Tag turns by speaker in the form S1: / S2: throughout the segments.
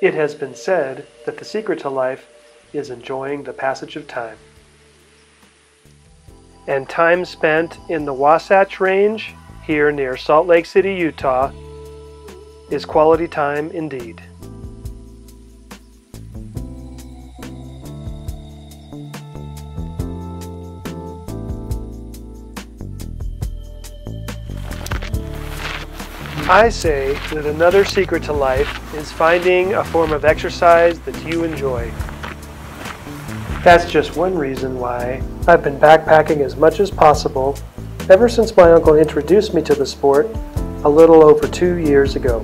S1: It has been said that the secret to life is enjoying the passage of time. And time spent in the Wasatch Range, here near Salt Lake City, Utah, is quality time indeed. I say that another secret to life is finding a form of exercise that you enjoy. That's just one reason why I've been backpacking as much as possible ever since my uncle introduced me to the sport a little over two years ago.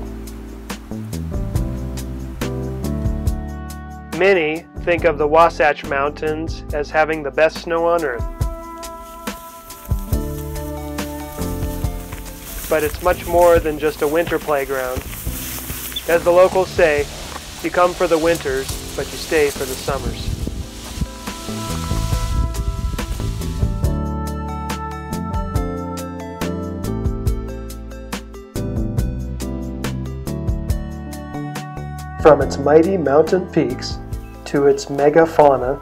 S1: Many think of the Wasatch Mountains as having the best snow on earth. But it's much more than just a winter playground. As the locals say, you come for the winters, but you stay for the summers. From its mighty mountain peaks to its megafauna,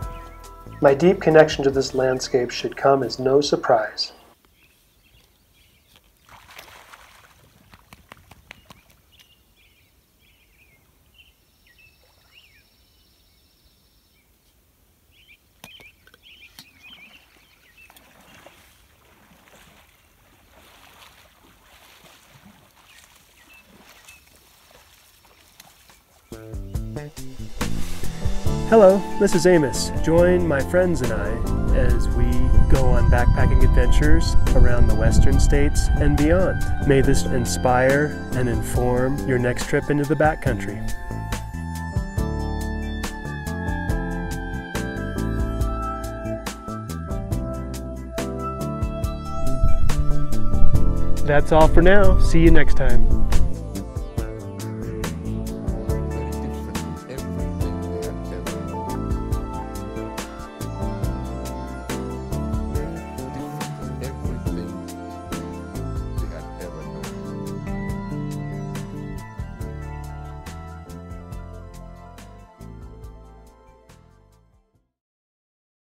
S1: my deep connection to this landscape should come as no surprise. Hello, this is Amos. Join my friends and I as we go on backpacking adventures around the western states and beyond. May this inspire and inform your next trip into the backcountry. That's all for now. See you next time.